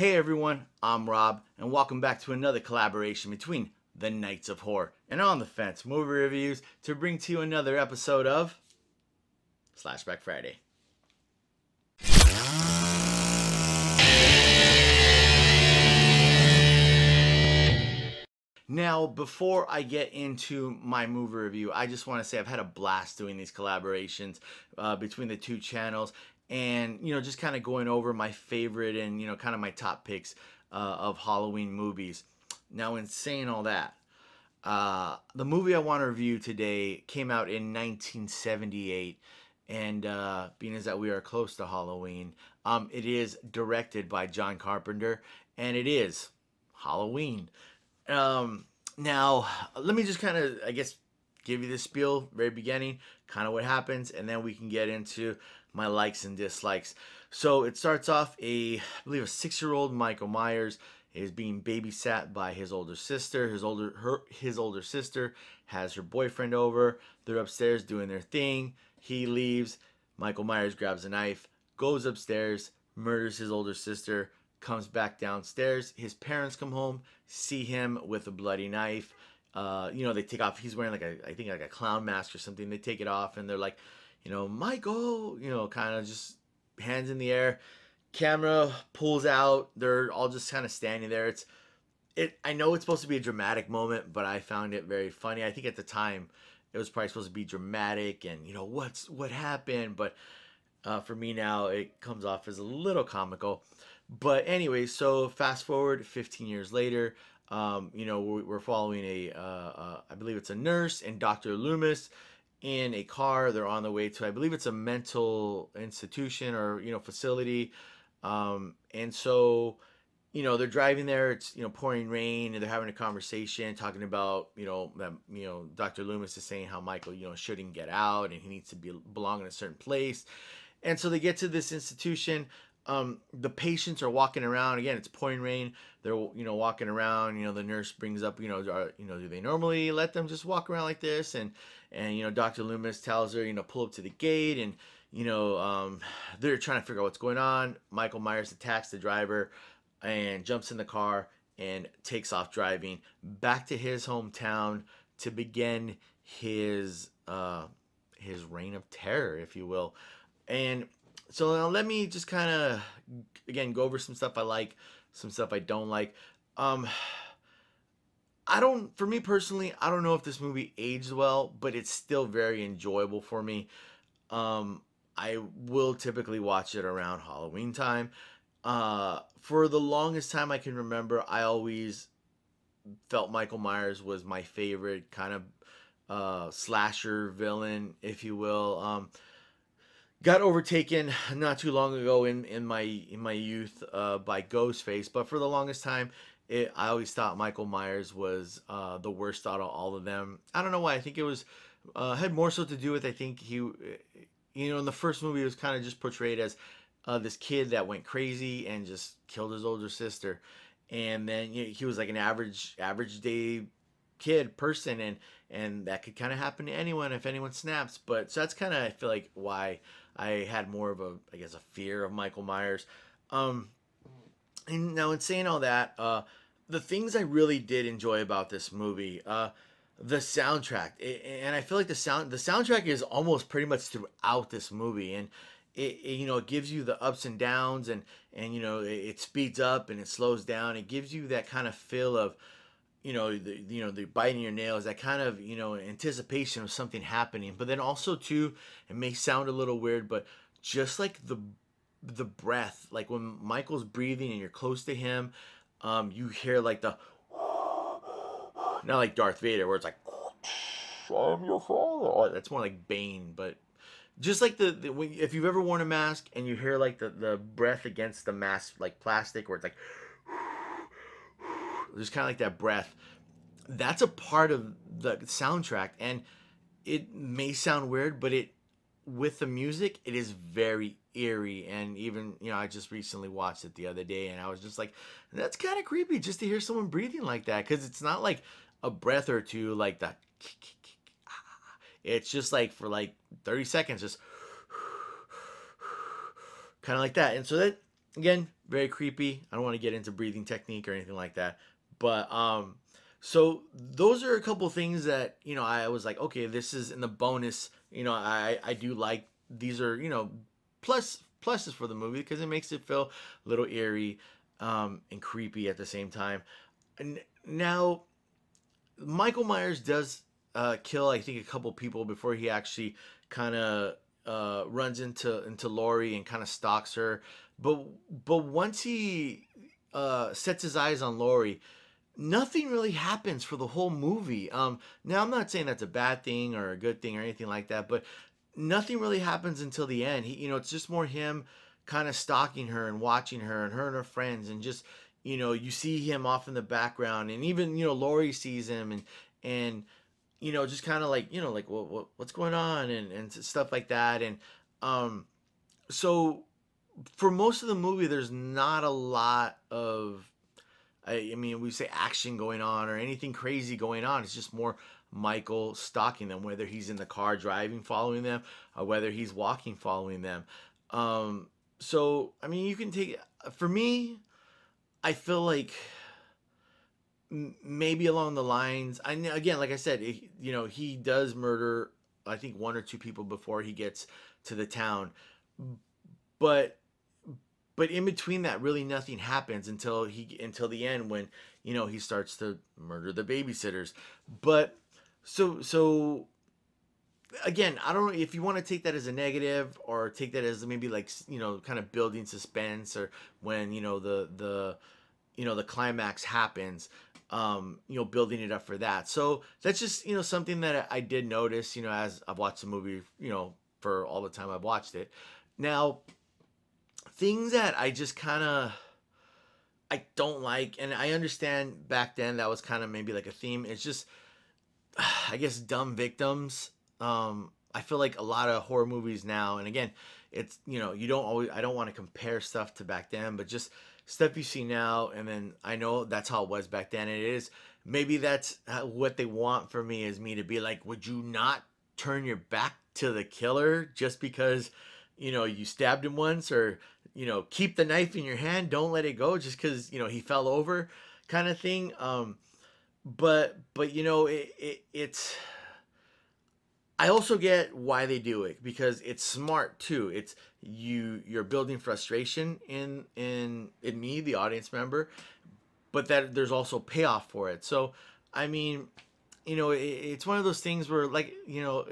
Hey everyone, I'm Rob, and welcome back to another collaboration between the Nights of Horror and On the Fence Movie Reviews to bring to you another episode of Slashback Friday. Now, before I get into my movie review, I just want to say I've had a blast doing these collaborations uh, between the two channels and, you know, just kind of going over my favorite and, you know, kind of my top picks uh, of Halloween movies. Now, in saying all that, uh, the movie I want to review today came out in 1978. And uh, being as that we are close to Halloween, um, it is directed by John Carpenter, and it is Halloween. Um, now, let me just kind of, I guess, give you the spiel, very beginning, kind of what happens, and then we can get into my likes and dislikes. So it starts off a, I believe, a six-year-old Michael Myers is being babysat by his older sister. His older her his older sister has her boyfriend over. They're upstairs doing their thing. He leaves. Michael Myers grabs a knife, goes upstairs, murders his older sister, comes back downstairs. His parents come home, see him with a bloody knife. Uh, you know, they take off. He's wearing like a, I think like a clown mask or something. They take it off and they're like, you know, Michael, you know, kind of just hands in the air. Camera pulls out. They're all just kind of standing there. It's, it. I know it's supposed to be a dramatic moment, but I found it very funny. I think at the time, it was probably supposed to be dramatic and you know what's what happened, but uh, for me now it comes off as a little comical. But anyway, so fast forward 15 years later, um, you know, we're following a, uh, uh, I believe it's a nurse and Dr. Loomis in a car. They're on the way to, I believe it's a mental institution or, you know, facility. Um, and so, you know, they're driving there. It's, you know, pouring rain and they're having a conversation talking about, you know, that, you know, Dr. Loomis is saying how Michael, you know, shouldn't get out and he needs to be belong in a certain place. And so they get to this institution um, the patients are walking around again. It's pouring rain. They're you know walking around. You know the nurse brings up you know are, you know do they normally let them just walk around like this? And and you know Dr. Loomis tells her you know pull up to the gate and you know um, they're trying to figure out what's going on. Michael Myers attacks the driver and jumps in the car and takes off driving back to his hometown to begin his uh, his reign of terror, if you will. And so now let me just kind of again go over some stuff I like, some stuff I don't like. Um, I don't, for me personally, I don't know if this movie aged well, but it's still very enjoyable for me. Um, I will typically watch it around Halloween time. Uh, for the longest time I can remember, I always felt Michael Myers was my favorite kind of uh, slasher villain, if you will. Um, got overtaken not too long ago in, in my in my youth uh, by Ghostface, but for the longest time, it, I always thought Michael Myers was uh, the worst out of all of them. I don't know why. I think it was uh, had more so to do with I think he, you know, in the first movie it was kind of just portrayed as uh, this kid that went crazy and just killed his older sister, and then you know, he was like an average average day kid person and and that could kind of happen to anyone if anyone snaps but so that's kind of i feel like why I had more of a, I guess, a fear of Michael Myers. Um, and now, in saying all that, uh, the things I really did enjoy about this movie, uh, the soundtrack, and I feel like the sound, the soundtrack is almost pretty much throughout this movie, and it, it you know, it gives you the ups and downs, and and you know, it, it speeds up and it slows down. It gives you that kind of feel of you know the you know the biting your nails that kind of you know anticipation of something happening. But then also too it may sound a little weird but just like the the breath like when michael's breathing and you're close to him um you hear like the not like darth vader where it's like i'm your father. Oh, that's more like bane but just like the, the if you've ever worn a mask and you hear like the the breath against the mask like plastic where it's like there's kind of like that breath. That's a part of the soundtrack, and it may sound weird, but it with the music, it is very eerie. And even you know, I just recently watched it the other day, and I was just like, that's kind of creepy just to hear someone breathing like that, because it's not like a breath or two like that. It's just like for like 30 seconds, just kind of like that. And so that again, very creepy. I don't want to get into breathing technique or anything like that, but um, so those are a couple things that you know I was like, okay, this is in the bonus. You know, I I do like these are you know plus pluses for the movie because it makes it feel a little eerie um, and creepy at the same time. And now, Michael Myers does uh, kill, I think, a couple people before he actually kind of uh, runs into into Laurie and kind of stalks her. But but once he uh, sets his eyes on Laurie, nothing really happens for the whole movie. Um, now I'm not saying that's a bad thing or a good thing or anything like that, but nothing really happens until the end. He, you know, it's just more him kind of stalking her and watching her and her and her friends and just you know you see him off in the background and even you know Laurie sees him and and you know just kind of like you know like what, what what's going on and and stuff like that and um so for most of the movie there's not a lot of I, I mean we say action going on or anything crazy going on it's just more Michael stalking them, whether he's in the car driving, following them, or whether he's walking, following them. Um, so, I mean, you can take for me. I feel like maybe along the lines. I again, like I said, you know, he does murder. I think one or two people before he gets to the town, but but in between that really nothing happens until he until the end when you know he starts to murder the babysitters. But so so again, I don't know if you want to take that as a negative or take that as maybe like you know kind of building suspense or when you know the the you know the climax happens um you know building it up for that. So that's just you know something that i did notice you know as i've watched the movie you know for all the time i've watched it. Now things that i just kind of i don't like and i understand back then that was kind of maybe like a theme it's just I guess dumb victims. Um, I feel like a lot of horror movies now, and again, it's you know you don't always. I don't want to compare stuff to back then, but just stuff you see now, and then I know that's how it was back then. it is maybe that's what they want for me is me to be like, would you not turn your back to the killer just because you know you stabbed him once, or you know keep the knife in your hand, don't let it go just because you know he fell over, kind of thing. Um, but but you know it, it it's I also get why they do it because it's smart too. It's you you're building frustration in in in me the audience member, but that there's also payoff for it. So I mean, you know, it, it's one of those things where like you know,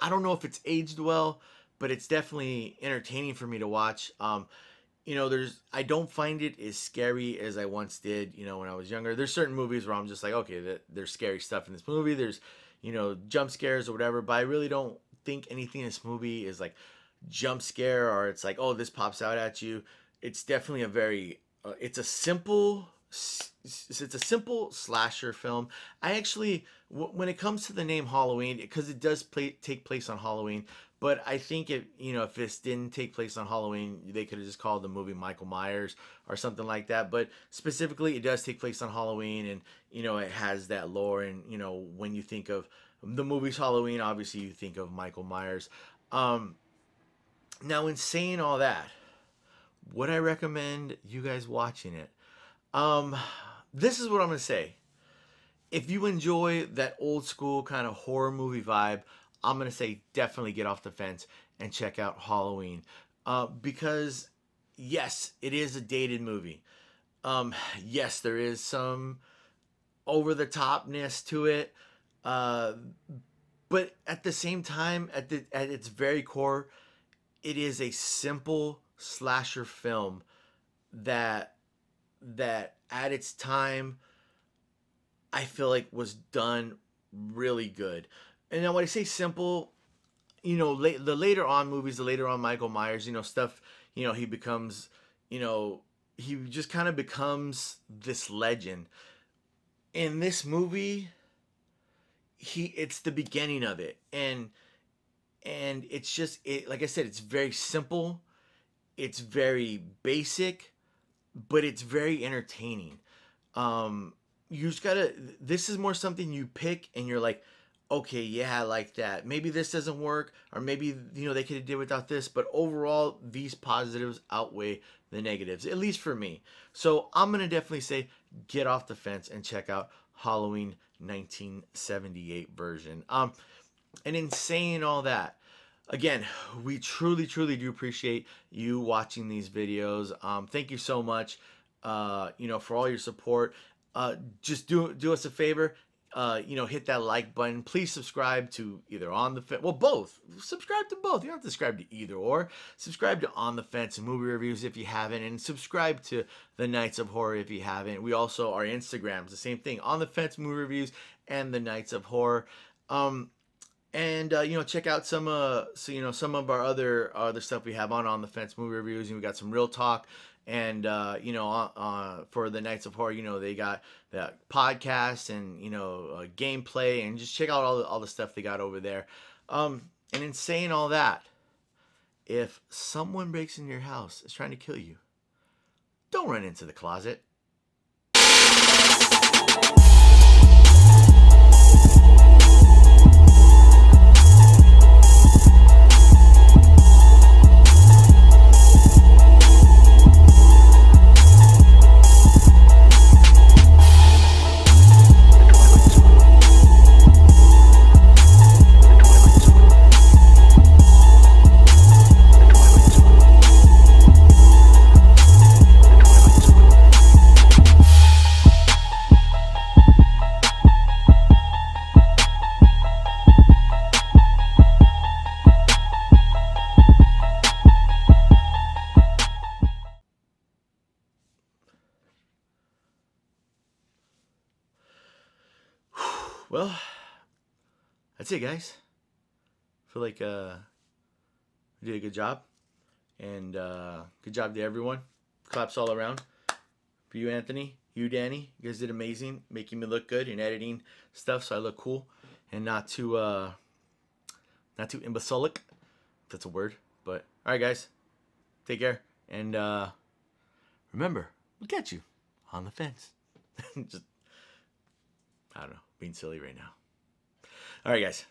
I don't know if it's aged well, but it's definitely entertaining for me to watch. Um, you know, there's I don't find it as scary as I once did. You know, when I was younger, there's certain movies where I'm just like, okay, that there's scary stuff in this movie. There's, you know, jump scares or whatever. But I really don't think anything in this movie is like jump scare or it's like, oh, this pops out at you. It's definitely a very, uh, it's a simple, it's a simple slasher film. I actually, when it comes to the name Halloween, because it does play take place on Halloween, but I think if you know if this didn't take place on Halloween, they could have just called the movie Michael Myers or something like that. But specifically, it does take place on Halloween, and you know it has that lore. And you know when you think of the movie's Halloween, obviously you think of Michael Myers. Um, now, in saying all that, would I recommend you guys watching it? Um, this is what I'm gonna say. If you enjoy that old school kind of horror movie vibe, I'm gonna say definitely get off the fence and check out Halloween uh, because yes, it is a dated movie. Um, yes, there is some over the topness to it, uh, but at the same time, at the at its very core, it is a simple slasher film that that at its time I feel like was done really good and then when I say simple, you know, la- the later on movies, the later on Michael Myers, you know, stuff, you know, he becomes, you know, he just kind of becomes this legend. In this movie, he it's the beginning of it, and and it's just it like I said, it's very simple, it's very basic, but it's very entertaining. Um, you just gotta. This is more something you pick, and you're like okay, yeah, I like that. Maybe this doesn't work, or maybe you know they could have did without this. But overall, these positives outweigh the negatives, at least for me. So I'm gonna definitely say get off the fence and check out Halloween 1978 version. Um, and in saying all that, again, we truly, truly do appreciate you watching these videos. Um, thank you so much, uh, you know, for all your support. Uh, just do do us a favor uh, you know, hit that like button. Please subscribe to either On the Fence, well, both. Subscribe to both. You don't have to subscribe to either or. Subscribe to On the Fence and movie reviews if you haven't, and subscribe to the Nights of Horror if you haven't. We also our Instagrams, the same thing. On the Fence movie reviews and the Nights of Horror. Um, and uh, you know, check out some uh, so you know some of our other other stuff we have on On the Fence movie reviews. And we got some real talk and uh, you know uh, uh, for the nights of horror you know they got the podcast and you know uh, gameplay and just check out all the, all the stuff they got over there. Um, and in saying all that if someone breaks into your house is trying to kill you don't run into the closet that's it, guys. I feel like uh, did a good job. And uh, good job to everyone. Claps all around. For you, Anthony. You, Danny. You guys did amazing. Making me look good and editing stuff so I look cool. And not too, uh, not too imbecilic. That's a word. But, alright, guys. Take care. And uh, remember, we'll catch you on the fence. Just, I don't know being silly right now. All right, guys.